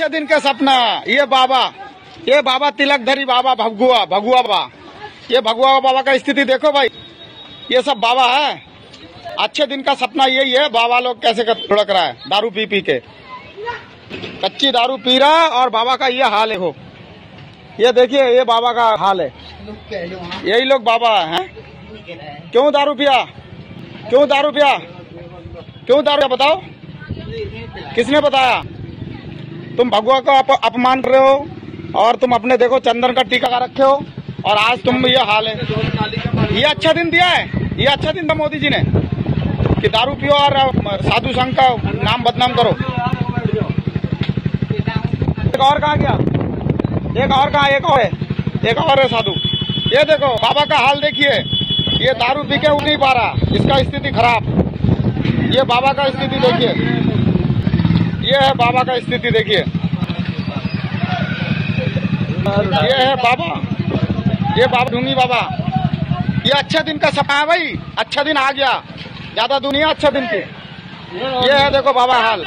अच्छे दिन का सपना। ये बाबा ये बाबा तिलकधरी बाबा, भगुआ भगुआ बाबा। ये भगुआ बाबा का स्थिति देखो भाई। ये सब बाबा है। अच्छे दिन का सपना यही है, बाबा लोग कैसे लुढ़क रहा है, दारू पी पी के। कच्ची दारू पी रहा और बाबा का ये हाल है, हो। ये देखिए, ये बाबा का हाल है। यही लोग बाबा हैं? क्यों दारू पिया? क्यों दारू पिया? क्यों दारू पिया, बताओ। किसने बताया? तुम भगवा का अप, अपमान कर रहे हो और तुम अपने देखो चंदन का टीका का रखे हो और आज तुम ये हाल है। ये अच्छा दिन दिया है ये अच्छा दिन था मोदी जी ने। कि दारू पियो और साधु संघ का नाम बदनाम करो। एक और कहा गया एक और कहा एक और है एक और है साधु। ये देखो बाबा का हाल देखिए ये दारू पी के उठ नहीं पा रहा इसका स्थिति खराब। ये बाबा का स्थिति देखिए। है बाबा का स्थिति देखिए। ये है बाबा। ये बाबा ढूँगी बाबा। ये अच्छा दिन का सपना है भाई। अच्छा दिन आ गया। ज़्यादा दुनिया अच्छा दिन की ये है देखो बाबा हाल।